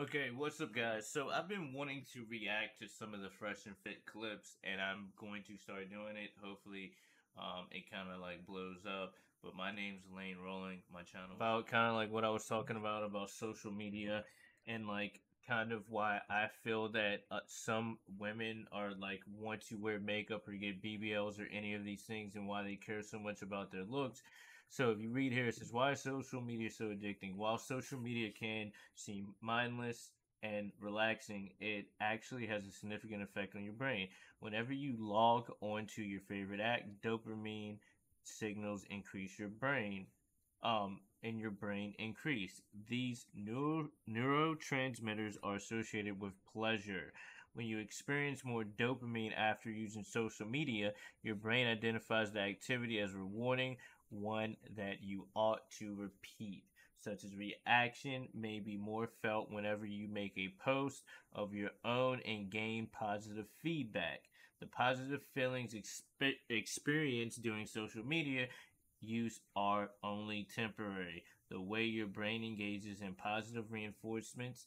Okay, what's up, guys? So I've been wanting to react to some of the fresh and fit clips, and I'm going to start doing it. Hopefully, um, it kind of like blows up. But my name's Lane Rolling, my channel about kind of like what I was talking about about social media, and like kind of why I feel that uh, some women are like want to wear makeup or get BBLs or any of these things, and why they care so much about their looks. So if you read here, it says, Why is social media so addicting? While social media can seem mindless and relaxing, it actually has a significant effect on your brain. Whenever you log onto your favorite app, dopamine signals increase your brain. Um, and your brain increase. These neuro- neurotransmitters are associated with pleasure. When you experience more dopamine after using social media, your brain identifies the activity as rewarding, one that you ought to repeat. Such as reaction may be more felt whenever you make a post of your own and gain positive feedback. The positive feelings exp- experienced during social media use are only temporary. The way your brain engages in positive reinforcements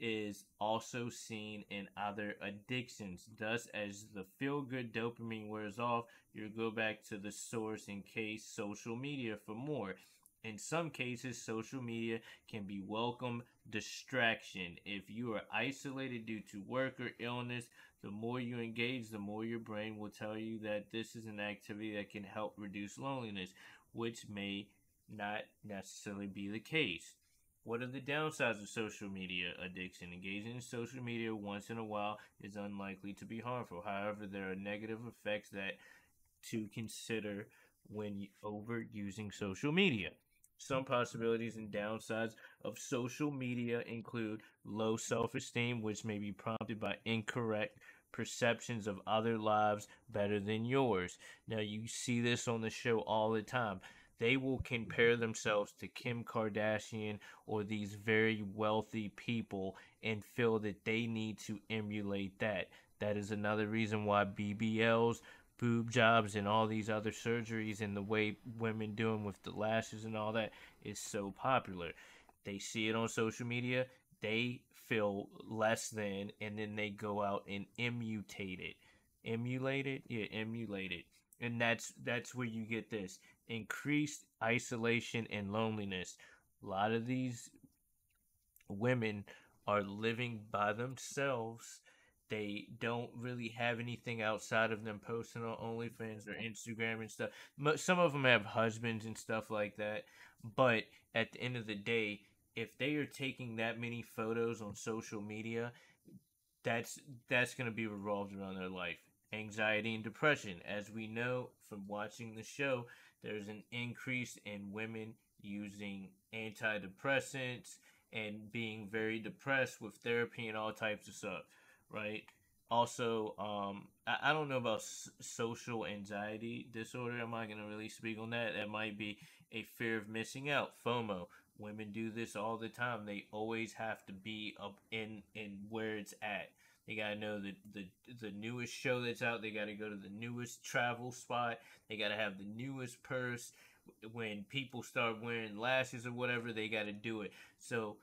is also seen in other addictions. Thus, as the feel good dopamine wears off, you go back to the source in case social media for more. In some cases, social media can be welcome distraction. If you are isolated due to work or illness, the more you engage, the more your brain will tell you that this is an activity that can help reduce loneliness, which may not necessarily be the case. What are the downsides of social media addiction? Engaging in social media once in a while is unlikely to be harmful. However, there are negative effects that to consider when overusing social media. Some possibilities and downsides of social media include low self esteem, which may be prompted by incorrect perceptions of other lives better than yours. Now, you see this on the show all the time they will mm-hmm. compare themselves to Kim Kardashian or these very wealthy people and feel that they need to emulate that. That is another reason why BBLs, boob jobs, and all these other surgeries and the way women do them with the lashes and all that is so popular. They see it on social media, they feel less than, and then they go out and emulate it. Emulate it? Yeah, emulate it and that's that's where you get this increased isolation and loneliness a lot of these women are living by themselves they don't really have anything outside of them posting on OnlyFans or Instagram and stuff. Some of them have husbands and stuff like that. But at the end of the day, if they are taking that many photos on social media, that's that's going to be revolved around their life anxiety and depression. As we know from watching the show, there's an increase in women using antidepressants and being very depressed with therapy and all types of stuff, right? Also, um, I, I don't know about s- social anxiety disorder. I'm not going to really speak on that. That might be a fear of missing out, FOMO. Women do this all the time. They always have to be up in in where it's at. They gotta know the, the the newest show that's out. They gotta go to the newest travel spot. They gotta have the newest purse. When people start wearing lashes or whatever, they gotta do it. So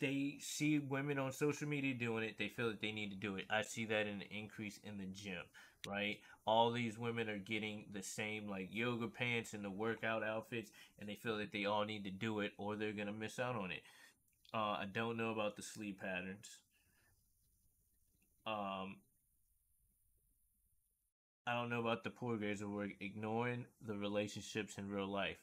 they see women on social media doing it. They feel that they need to do it. I see that in increase in the gym, right? All these women are getting the same like yoga pants and the workout outfits, and they feel that they all need to do it or they're gonna miss out on it. Uh, I don't know about the sleep patterns um, I don't know about the poor guys who are ignoring the relationships in real life.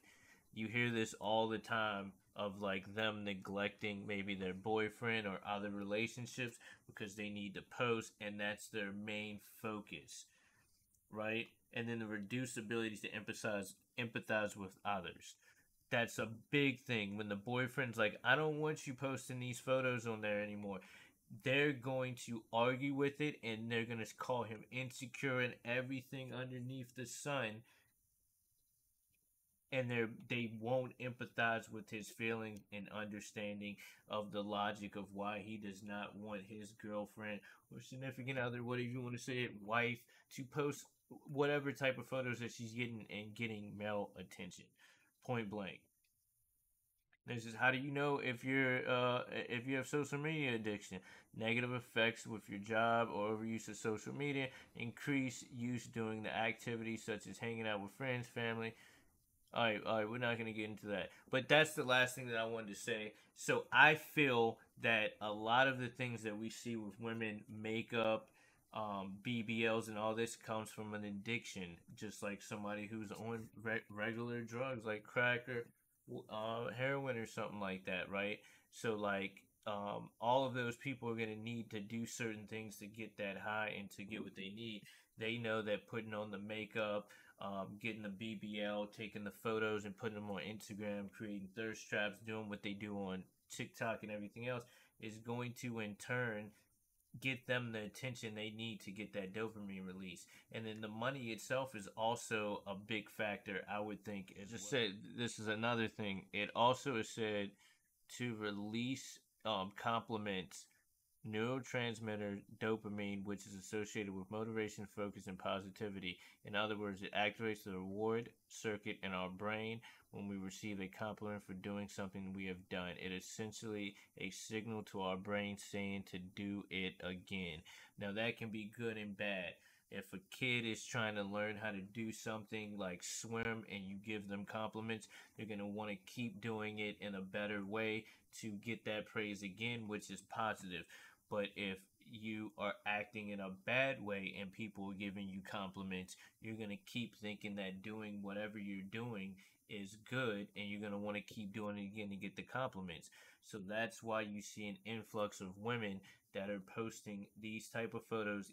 You hear this all the time of like them neglecting maybe their boyfriend or other relationships because they need to post and that's their main focus. Right? And then the reduced ability to empathize empathize with others. That's a big thing when the boyfriend's like, I don't want you posting these photos on there anymore they're going to argue with it and they're going to call him insecure and everything underneath the sun. And they they won't empathize with his feelings and understanding of the logic of why he does not want his girlfriend or significant other whatever you want to say it wife to post whatever type of photos that she's getting and getting male attention point blank This is how do you know if you're uh, if you have social media addiction? Negative effects with your job or overuse of social media, increase use doing the activities such as hanging out with friends, family. All right, all right, we're not gonna get into that, but that's the last thing that I wanted to say. So I feel that a lot of the things that we see with women, makeup, um, BBLs, and all this comes from an addiction, just like somebody who's on re- regular drugs like crack or uh, heroin or something like that, right? So like um, all of those people are going to need to do certain things to get that high and to get what they need. They know that putting on the makeup, um, getting the BBL, taking the photos and putting them on Instagram, creating thirst traps, doing what they do on TikTok and everything else is going to in turn get them the attention they need to get that dopamine release. And then the money itself is also a big factor, I would think. As just said, this is another thing. It also is said to release um, compliments neurotransmitter dopamine, which is associated with motivation, focus, and positivity. In other words, it activates the reward circuit in our brain when we receive a compliment for doing something we have done. It is essentially a signal to our brain saying to do it again. Now, that can be good and bad. If a kid is trying to learn how to do something like swim and you give them compliments, they're going to want to keep doing it in a better way to get that praise again, which is positive. But if you are acting in a bad way and people are giving you compliments, you're going to keep thinking that doing whatever you're doing is good and you're going to want to keep doing it again to get the compliments. So that's why you see an influx of women that are posting these type of photos,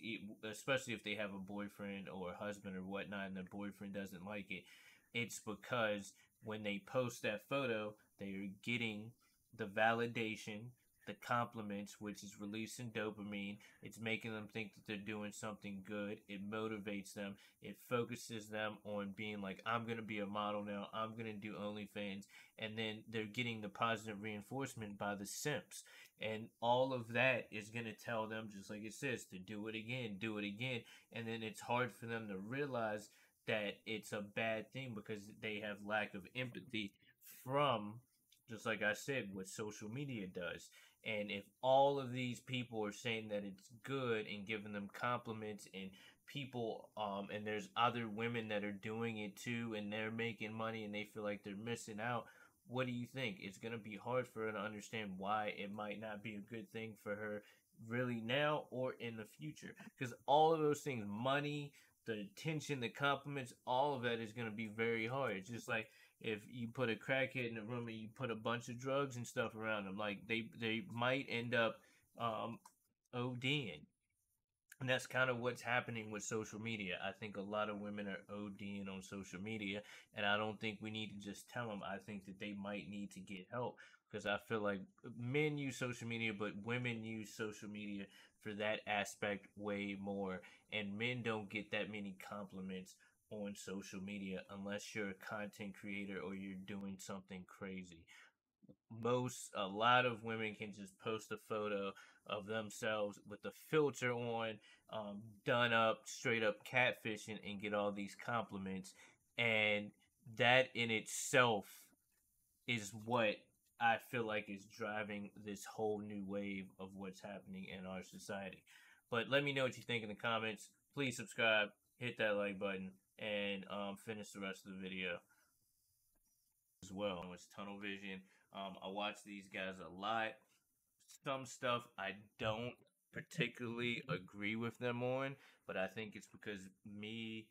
especially if they have a boyfriend or a husband or whatnot and the boyfriend doesn't like it. It's because when they post that photo, they are getting the validation the compliments, which is releasing dopamine. It's making them think that they're doing something good. It motivates them. It focuses them on being like, I'm going to be a model now. I'm going to do OnlyFans. And then they're getting the positive reinforcement by the simps. And all of that is going to tell them, just like it says, to do it again, do it again. And then it's hard for them to realize that it's a bad thing because they have lack of empathy from just like I said, what social media does. And if all of these people are saying that it's good and giving them compliments and people um and there's other women that are doing it too and they're making money and they feel like they're missing out, what do you think? It's to be hard for her to understand why it might not be a good thing for her really now or in the future because all of those things money the attention the compliments all of that is to be very hard it's just like if you put a crackhead in a room and you put a bunch of drugs and stuff around them, like they they might end up um, ODing. And that's kind of what's happening with social media. I think a lot of women are ODing on social media, and I don't think we need to just tell them. I think that they might need to get help because I feel like men use social media, but women use social media for that aspect way more, and men don't get that many compliments on social media unless you're a content creator or you're doing something crazy. Most, a lot of women can just post a photo of themselves with the filter on, um, done up, straight up catfishing, and get all these compliments. And that in itself is what I feel like is driving this whole new wave of what's happening in our society. But let me know what you think in the comments. Please subscribe, hit that like button and um, finish the rest of the video as well. It's tunnel vision. Um, I watch these guys a lot. Some stuff I don't particularly agree with them on, but I think it's because me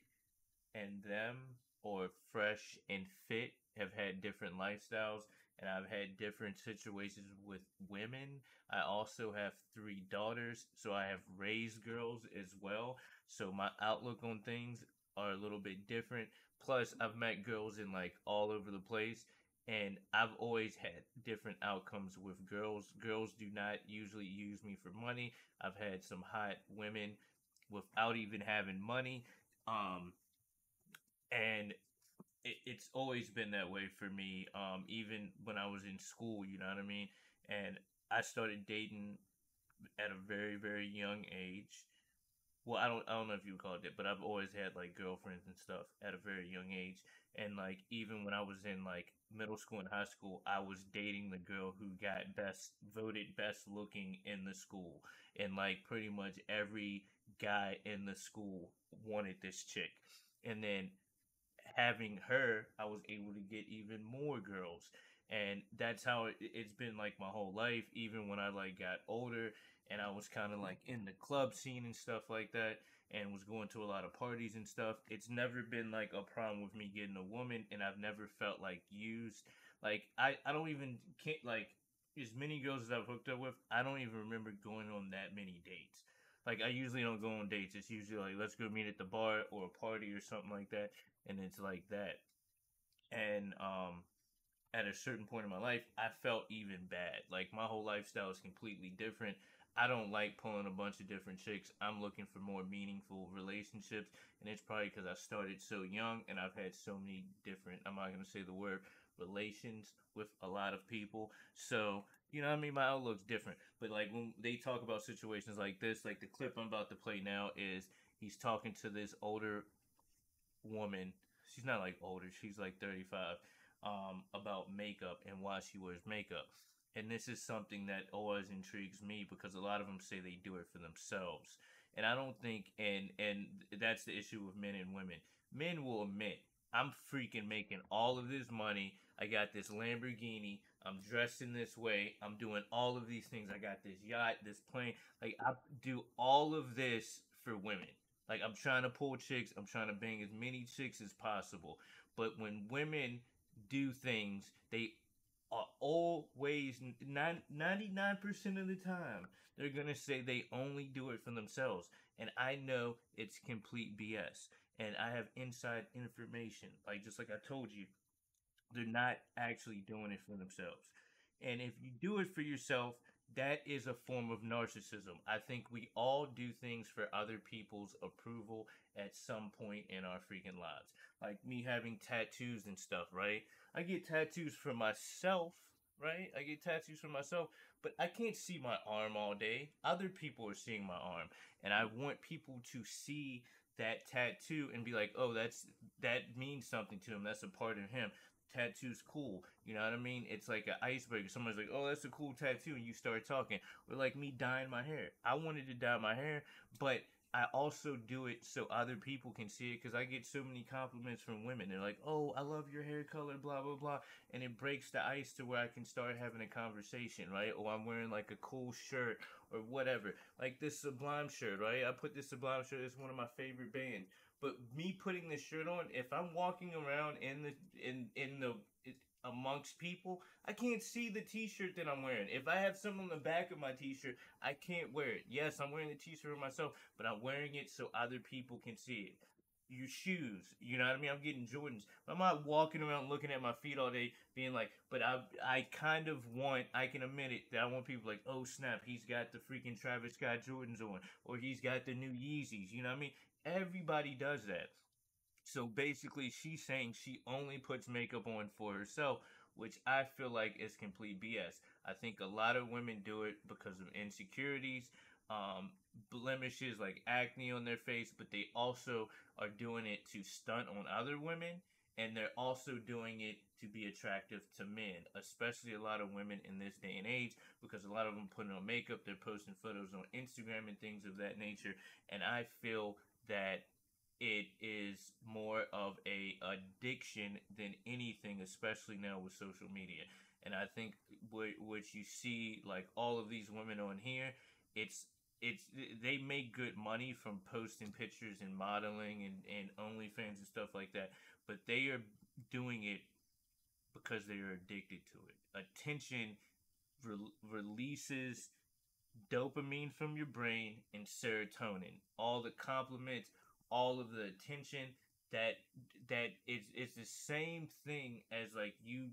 and them, or fresh and fit, have had different lifestyles and I've had different situations with women. I also have three daughters, so I have raised girls as well. So my outlook on things are a little bit different. Plus, I've met girls in like all over the place, and I've always had different outcomes with girls. Girls do not usually use me for money. I've had some hot women without even having money. Um, and it, it's always been that way for me. Um, even when I was in school, you know what I mean? And I started dating at a very, very young age well, I don't I don't know if you would call it that, but I've always had like girlfriends and stuff at a very young age. And like even when I was in like middle school and high school, I was dating the girl who got best voted best looking in the school, and like pretty much every guy in the school wanted this chick, and then having her, I was able to get even more girls. And that's how it, it's been like my whole life, even when I like got older and I was kind of like in the club scene and stuff like that and was going to a lot of parties and stuff. It's never been like a problem with me getting a woman and I've never felt like used. Like I, I don't even can't like as many girls as I've hooked up with, I don't even remember going on that many dates. Like I usually don't go on dates. It's usually like let's go meet at the bar or a party or something like that and it's like that. And um, at a certain point in my life, I felt even bad. Like my whole lifestyle is completely different. I don't like pulling a bunch of different chicks. I'm looking for more meaningful relationships, and it's probably because I started so young and I've had so many different. I'm not gonna say the word relations with a lot of people. So you know, I mean, my outlook's different. But like when they talk about situations like this, like the clip I'm about to play now is he's talking to this older woman. She's not like older. She's like 35. Um, about makeup and why she wears makeup. And this is something that always intrigues me because a lot of them say they do it for themselves. And I don't think, and and that's the issue with men and women. Men will admit, I'm freaking making all of this money. I got this Lamborghini. I'm dressed in this way. I'm doing all of these things. I got this yacht, this plane. Like I do all of this for women. Like I'm trying to pull chicks, I'm trying to bang as many chicks as possible. But when women do things, they are always 99% of the time they're going to say they only do it for themselves. And I know it's complete BS. And I have inside information. Like just like I told you, they're not actually doing it for themselves. And if you do it for yourself, that is a form of narcissism. I think we all do things for other people's approval at some point in our freaking lives. Like me having tattoos and stuff, right? I get tattoos for myself, right? I get tattoos for myself, but I can't see my arm all day. Other people are seeing my arm, and I want people to see that tattoo and be like, "Oh, that's that means something to him. That's a part of him." tattoo's cool. You know what I mean? It's like an iceberg. Someone's like, oh, that's a cool tattoo. And you start talking. Or like me dyeing my hair. I wanted to dye my hair, but I also do it so other people can see it because I get so many compliments from women. They're like, oh, I love your hair color, blah, blah, blah. And it breaks the ice to where I can start having a conversation, right? Or I'm wearing like a cool shirt or whatever. Like this Sublime shirt, right? I put this Sublime shirt, it's one of my favorite bands. But me putting this shirt on, if I'm walking around in the in in the amongst people, I can't see the t-shirt that I'm wearing. If I have something on the back of my t-shirt, I can't wear it. Yes, I'm wearing the t-shirt myself, but I'm wearing it so other people can see it. Your shoes, you know what I mean? I'm getting Jordans. I'm not walking around looking at my feet all day, being like, but I, I kind of want, I can admit it, that I want people like, oh snap, he's got the freaking Travis Scott Jordans on, or he's got the new Yeezys, you know what I mean? Everybody does that. So basically, she's saying she only puts makeup on for herself, which I feel like is complete BS. I think a lot of women do it because of insecurities, um, blemishes like acne on their face, but they also are doing it to stunt on other women. And they're also doing it to be attractive to men, especially a lot of women in this day and age, because a lot of them putting on makeup, they're posting photos on Instagram and things of that nature. And I feel that it is more of a addiction than anything, especially now with social media. And I think what what you see, like all of these women on here, it's it's they make good money from posting pictures and modeling and and OnlyFans and stuff like that. But they are doing it because they are addicted to it. Attention re- releases dopamine from your brain and serotonin. All the compliments, all of the attention that that it's it's the same thing as like you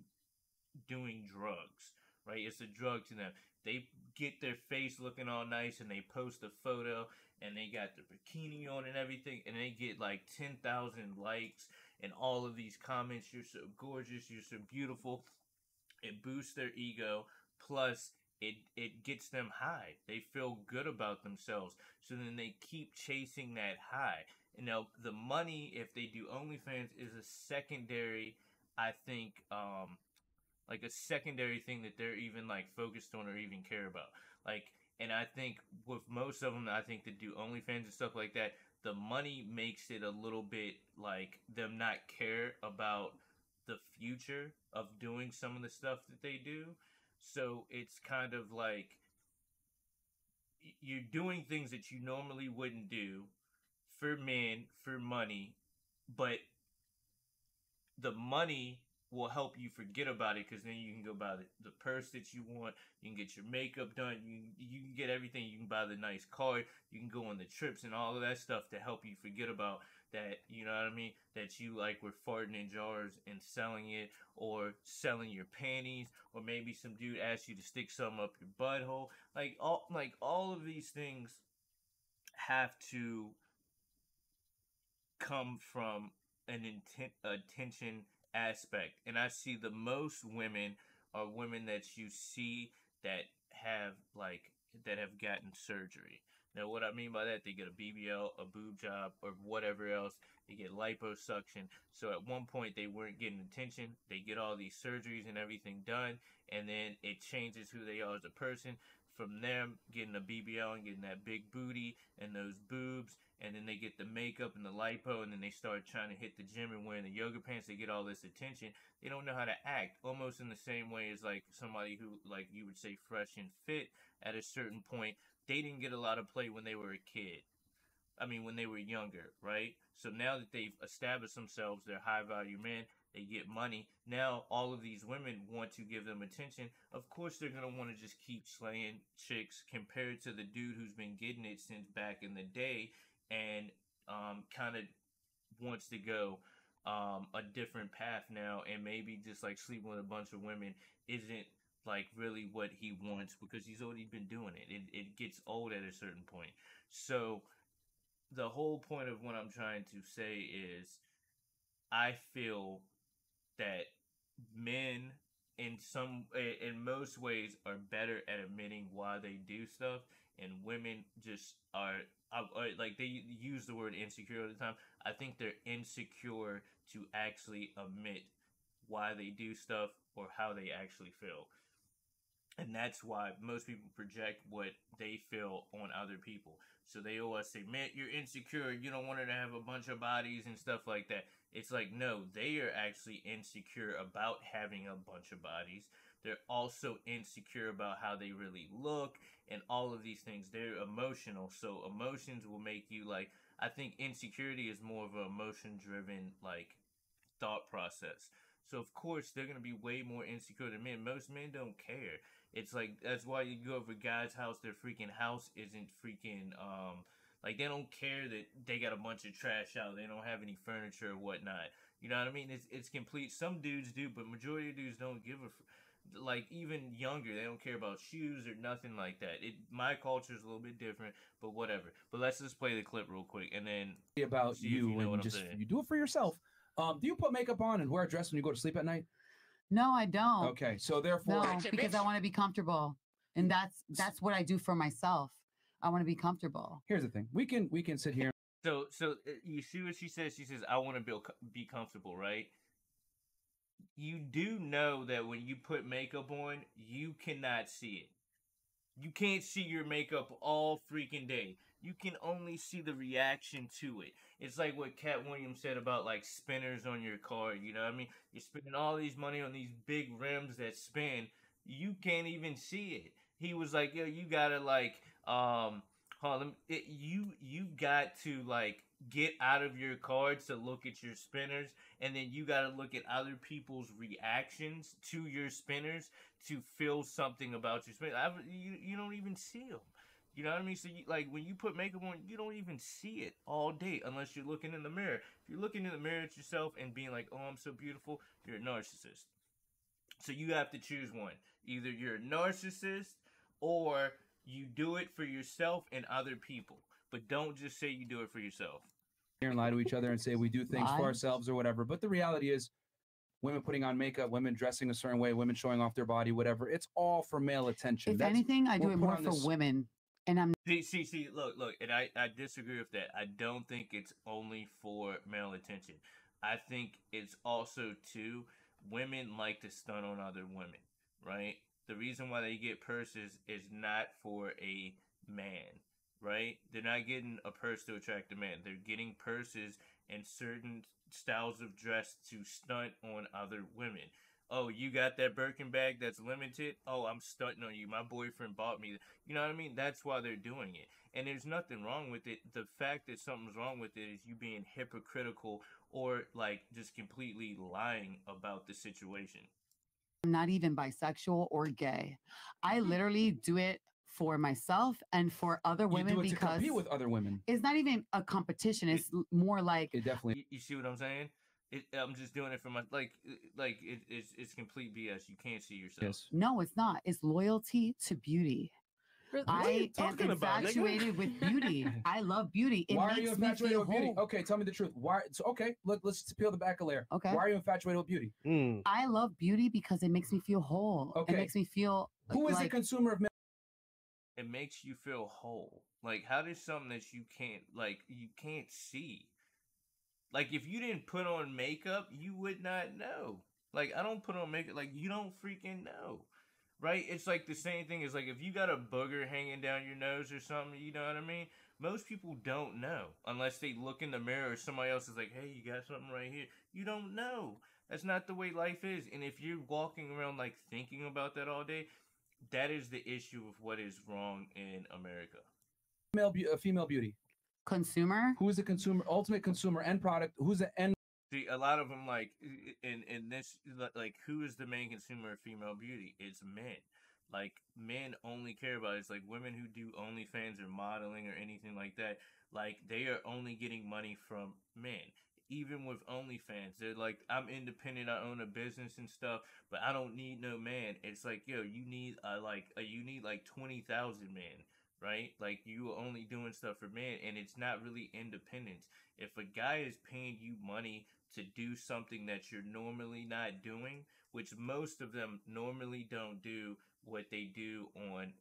doing drugs, right? It's a drug to them. They get their face looking all nice and they post a photo and they got the bikini on and everything and they get like 10,000 likes and all of these comments. You're so gorgeous. You're so beautiful. It boosts their ego. Plus, it it gets them high. They feel good about themselves. So then they keep chasing that high. You know, the money if they do OnlyFans is a secondary, I think, um, like a secondary thing that they're even like focused on or even care about. Like, and I think with most of them, I think that do OnlyFans and stuff like that, the money makes it a little bit like them not care about the future of doing some of the stuff that they do. So it's kind of like you're doing things that you normally wouldn't do for men, for money, but the money will help you forget about it because then you can go buy the, the purse that you want. You can get your makeup done. You you can get everything. You can buy the nice car. You can go on the trips and all of that stuff to help you forget about that. You know what I mean? That you like were farting in jars and selling it, or selling your panties, or maybe some dude asked you to stick some up your butthole. Like all like all of these things have to come from an intent attention aspect. And I see the most women are women that you see that have like that have gotten surgery. Now, what I mean by that, they get a BBL, a boob job, or whatever else. They get liposuction. So at one point, they weren't getting attention. They get all these surgeries and everything done, and then it changes who they are as a person from them getting a BBL and getting that big booty and those boobs, and then they get the makeup and the lipo, and then they start trying to hit the gym and wearing the yoga pants. They get all this attention. They don't know how to act, almost in the same way as like somebody who, like you would say, fresh and fit at a certain point. They didn't get a lot of play when they were a kid. I mean, when they were younger, right? So now that they've established themselves, they're high value men they get money. Now all of these women want to give them attention. Of course, they're gonna want to just keep slaying chicks compared to the dude who's been getting it since back in the day, and um, kind of wants to go um, a different path now, and maybe just like sleeping with a bunch of women isn't like really what he wants because he's already been doing it. It it gets old at a certain point. So the whole point of what I'm trying to say is I feel that men in some in most ways are better at admitting why they do stuff and women just are, like they use the word insecure all the time. I think they're insecure to actually admit why they do stuff or how they actually feel. And that's why most people project what they feel on other people. So they always say man you're insecure. You don't want her to have a bunch of bodies and stuff like that. It's like, no, they are actually insecure about having a bunch of bodies. They're also insecure about how they really look and all of these things. They're emotional. So emotions will make you like, I think insecurity is more of an emotion driven, like, thought process. So of course they're gonna be way more insecure than men. Most men don't care. It's like that's why you go over guy's house, their freaking house isn't freaking um like they don't care that they got a bunch of trash out. They don't have any furniture or whatnot. You know what I mean? It's it's complete. Some dudes do, but majority of dudes don't give a like even younger. They don't care about shoes or nothing like that. It my culture is a little bit different, but whatever. But let's just play the clip real quick and then about you, you know and just you do it for yourself. Um, do you put makeup on and wear a dress when you go to sleep at night? No, I don't. Okay, so therefore, no, because I want to be comfortable, and that's that's what I do for myself. I want to be comfortable. Here's the thing: we can we can sit here. So so uh, you see what she says? She says, "I want to be be comfortable," right? You do know that when you put makeup on, you cannot see it. You can't see your makeup all freaking day. You can only see the reaction to it. It's like what Katt Williams said about like spinners on your car. You know what I mean? You're spending all these money on these big rims that spin. You can't even see it. He was like, yo, you gotta like um Harlem, it, you you got to like get out of your cards to look at your spinners, and then you got to look at other people's reactions to your spinners to feel something about your spinners. I, you you don't even see them. You know what I mean? So, you, like, when you put makeup on, you don't even see it all day unless you're looking in the mirror. If you're looking in the mirror at yourself and being like, oh, I'm so beautiful, you're a narcissist. So, you have to choose one. Either you're a narcissist or you do it for yourself and other people, but don't just say you do it for yourself. Here and lie to each other and say we do things lie. for ourselves or whatever. But the reality is, women putting on makeup, women dressing a certain way, women showing off their body, whatever. It's all for male attention. If That's, anything, I do it more for this... women. And I'm see, see, see, look, look, and I, I disagree with that. I don't think it's only for male attention. I think it's also too women like to stunt on other women, right? The reason why they get purses is not for a man, right? They're not getting a purse to attract a man. They're getting purses and certain styles of dress to stunt on other women. Oh, you got that Birkin bag that's limited? Oh, I'm stunting on you. My boyfriend bought me. You know what I mean? That's why they're doing it. And there's nothing wrong with it. The fact that something's wrong with it is you being hypocritical or like just completely lying about the situation. I'm not even bisexual or gay. I Mm-hmm. literally do it for myself and for other You women do it to because compete with other women. it's not even a competition. It's l- more like It definitely. You, you see what I'm saying? It, I'm just doing it for my like like it, it's it's complete BS. You can't see yourself. Yes. no, it's not. It's loyalty to beauty. What are you I am talking about, nigga? infatuated with beauty. I love beauty. It Why are you makes me infatuated feel with beauty? whole. Okay, tell me the truth. Why? So, okay, let, let's peel the back a layer. Okay. Why are you infatuated with beauty? Mm. I love beauty because it makes me feel whole. Okay. It makes me feel Who is like a consumer of milk? It makes you feel whole. Like how does something that you can't like you can't see? Like if you didn't put on makeup, you would not know. Like I don't put on makeup. Like you don't freaking know. Right? It's like the same thing as like if you got a booger hanging down your nose or something, you know what I mean? Most people don't know unless they look in the mirror or somebody else is like, hey, you got something right here. You don't know. That's not the way life is. And if you're walking around like thinking about that all day, that is the issue of what is wrong in America. Male, beau- uh, female beauty. consumer. Who is the consumer? Ultimate consumer end product. Who's the end? See, a lot of them like in in this like who is the main consumer of female beauty? It's men. Like men only care about it. it's like women who do OnlyFans or modeling or anything like that. Like they are only getting money from men. Even with OnlyFans, they're like, I'm independent. I own a business and stuff, but I don't need no man. It's like, yo, you need uh, like uh, you need like twenty thousand men, right? Like you are only doing stuff for men, and it's not really independence. If a guy is paying you money to do something that you're normally not doing, which most of them normally don't do what they do on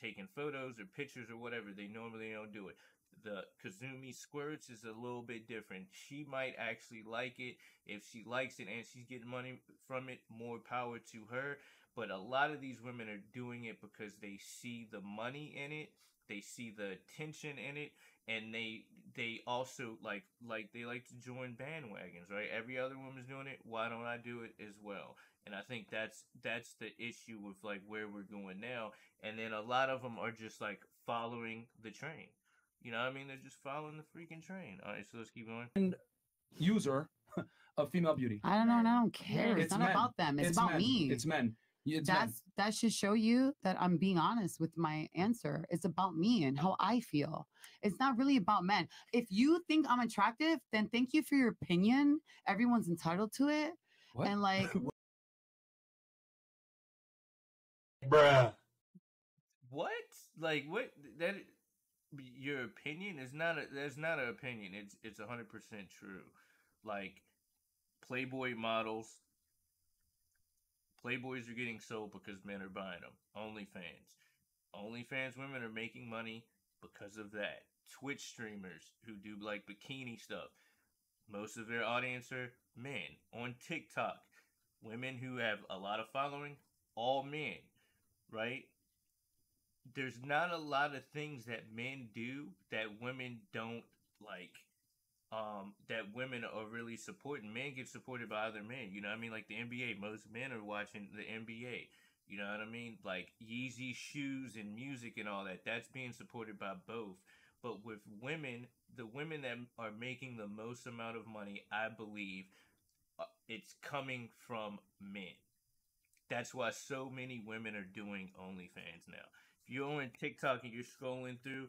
taking photos or pictures or whatever, they normally don't do it. The Kazumi Squirts is a little bit different. She might actually like it. If she likes it and she's getting money from it, more power to her. But a lot of these women are doing it because they see the money in it, they see the attention in it, and they they also like like they like to join bandwagons, right? Every other woman's doing it. Why don't I do it as well? And I think that's that's the issue with like where we're going now. And then a lot of them are just like following the train. You know what I mean? They're just following the freaking train. All right, so let's keep going. User of female beauty. I don't know, and I don't care. It's, It's not men. about them. It's, about men. me. It's men. Y- It's men. That's that should show you that I'm being honest with my answer. It's about me and how I feel. It's not really about men. If you think I'm attractive, then thank you for your opinion. Everyone's entitled to it. What? And like Bruh. What? Like what? That your opinion is not a. That's not an opinion. It's it's hundred percent true. Like Playboy models. Playboys are getting sold because men are buying them. OnlyFans. OnlyFans women are making money because of that. Twitch streamers who do like bikini stuff. Most of their audience are men. On TikTok, women who have a lot of following, all men, right? There's not a lot of things that men do that women don't like. Um, that women are really supporting. Men get supported by other men. You know what I mean? Like the NBA, most men are watching the NBA. You know what I mean? Like Yeezy shoes and music and all that. That's being supported by both. But with women, the women that are making the most amount of money, I believe, uh, it's coming from men. That's why so many women are doing OnlyFans now. You're on TikTok and you're scrolling through,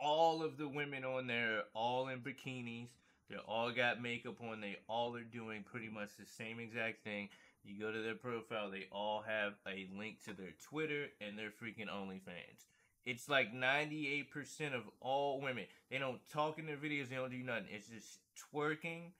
all of the women on there all in bikinis. They all got makeup on. They all are doing pretty much the same exact thing. You go to their profile, they all have a link to their Twitter and their freaking OnlyFans. It's like 98% of all women. They don't talk in their videos, they don't do nothing. It's just twerking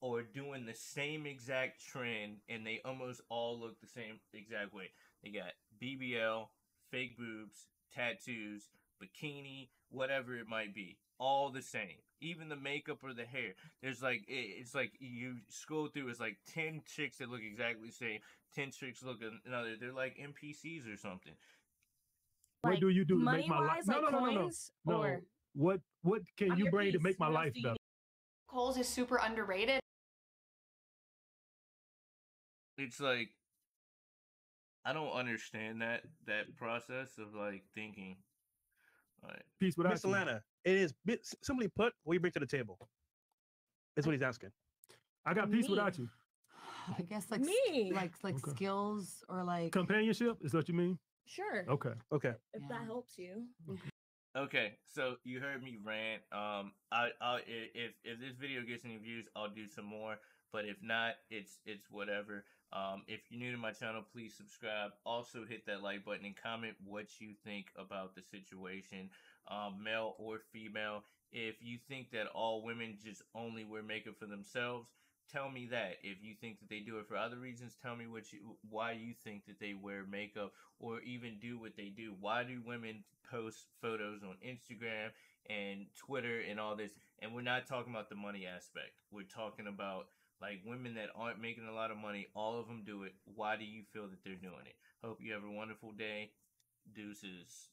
or doing the same exact trend, and they almost all look the same exact way. They got BBL, fake boobs, tattoos, bikini, whatever it might be. all the same. Even the makeup or the hair. There's like it's like you scroll through. It's like ten chicks that look exactly the same. Ten chicks look another. They're like NPCs or something. What do you do to money make my life? wise, No, like no, no, no, no. No. or What what can you your bring to make my life better? need? Coles is super underrated. It's like I don't understand that that process of like thinking. Like Peace without Miss you. Atlanta, it is simply put, what you bring to the table. That's what he's asking. I got peace Me. without you. I guess like Me. like like Okay. skills or like Companionship is what you mean? sure, Okay. Okay. if Yeah. that helps you. Okay, so you heard me rant. Um, I, I, i- if if this video gets any views, I'll do some more. But if not, it's it's whatever. Um, if you're new to my channel, please subscribe. Also, hit that like button and comment what you think about the situation, um, male or female. If you think that all women just only wear makeup for themselves, tell me that. If you think that they do it for other reasons, tell me what you why you think that they wear makeup or even do what they do. Why do women post photos on Instagram and Twitter and all this? And we're not talking about the money aspect. We're talking about like women that aren't making a lot of money. All of them do it. Why do you feel that they're doing it? Hope you have a wonderful day. Deuces.